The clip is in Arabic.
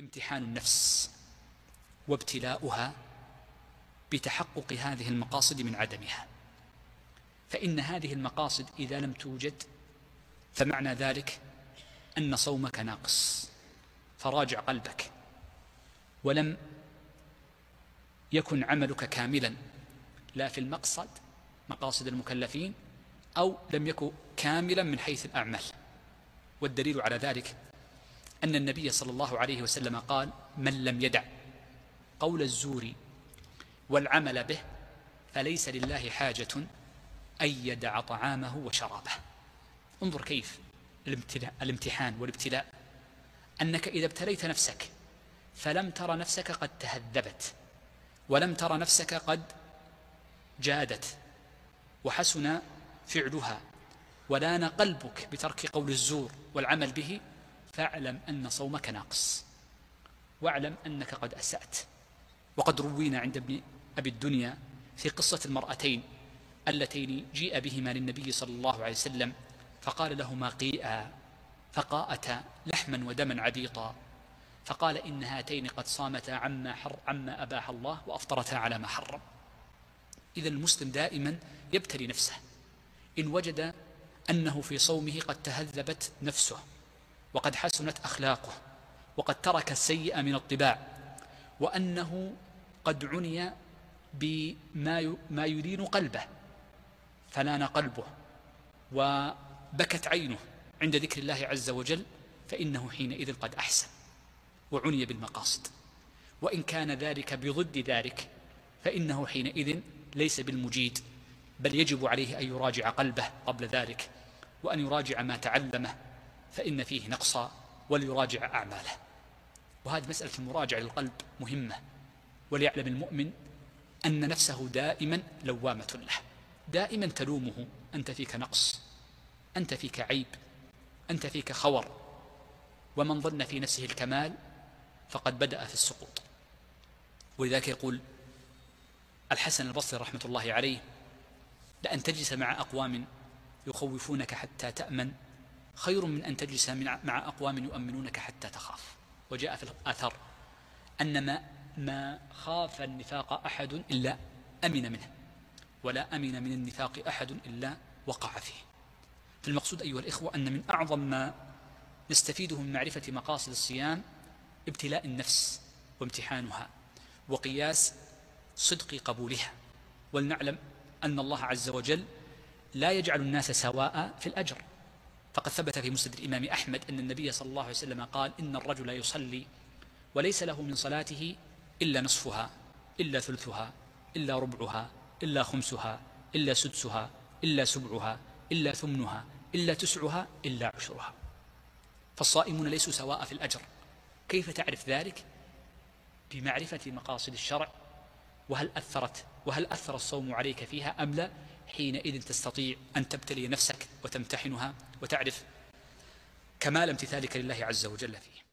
امتحان النفس وابتلاؤها بتحقق هذه المقاصد من عدمها. فإن هذه المقاصد إذا لم توجد فمعنى ذلك أن صومك ناقص فراجع قلبك ولم يكن عملك كاملا لا في المقصد مقاصد المكلفين أو لم يكن كاملا من حيث الأعمال. والدليل على ذلك أن النبي صلى الله عليه وسلم قال من لم يدع قول الزور والعمل به فليس لله حاجة أن يدع طعامه وشرابه. انظر كيف الامتحان والابتلاء. أنك إذا ابتليت نفسك فلم ترى نفسك قد تهذبت ولم ترى نفسك قد جادت وحسن فعلها ولان قلبك بترك قول الزور والعمل به فاعلم أن صومك ناقص. واعلم أنك قد أسأت. وقد روينا عند ابن أبي الدنيا في قصة المرأتين اللتين جيء بهما للنبي صلى الله عليه وسلم فقال لهما قيئا فقاءتا لحما ودما عبيطا فقال إن هاتين قد صامتا عما, حر عما أباح الله وأفطرتا على ما حرم. إذا المسلم دائما يبتلي نفسه. إن وجد أنه في صومه قد تهذبت نفسه. وقد حسنت أخلاقه وقد ترك السيئة من الطباع وأنه قد عني بما ما يلين قلبه فلان قلبه وبكت عينه عند ذكر الله عز وجل فإنه حينئذ قد أحسن وعني بالمقاصد وإن كان ذلك بضد ذلك فإنه حينئذ ليس بالمجيد بل يجب عليه أن يراجع قلبه قبل ذلك وأن يراجع ما تعلمه فإن فيه نقصا وليراجع أعماله. وهذه مسألة المراجعة للقلب مهمة. وليعلم المؤمن أن نفسه دائما لوامة له. دائما تلومه أنت فيك نقص أنت فيك عيب أنت فيك خور. ومن ظن في نفسه الكمال فقد بدأ في السقوط. ولذلك يقول الحسن البصري رحمة الله عليه لأن تجلس مع أقوام يخوفونك حتى تأمن خير من أن تجلس مع أقوام يؤمنونك حتى تخاف. وجاء في الآثار أن ما, ما خاف النفاق أحد إلا أمن منه ولا أمن من النفاق أحد إلا وقع فيه. فالمقصود أيها الإخوة أن من أعظم ما نستفيده من معرفة مقاصد الصيام ابتلاء النفس وامتحانها وقياس صدق قبولها. ولنعلم أن الله عز وجل لا يجعل الناس سواء في الأجر. فقد ثبت في مسند الإمام أحمد أن النبي صلى الله عليه وسلم قال إن الرجل يصلي وليس له من صلاته إلا نصفها إلا ثلثها إلا ربعها إلا خمسها إلا سدسها إلا سبعها إلا ثمنها إلا تسعها إلا عشرها. فالصائمون ليسوا سواء في الأجر. كيف تعرف ذلك؟ بمعرفة مقاصد الشرع. وهل أثرت وهل أثر الصوم عليك فيها أم لا؟ حينئذ تستطيع أن تبتلي نفسك وتمتحنها وتعرف كمال امتثالك لله عز وجل فيه.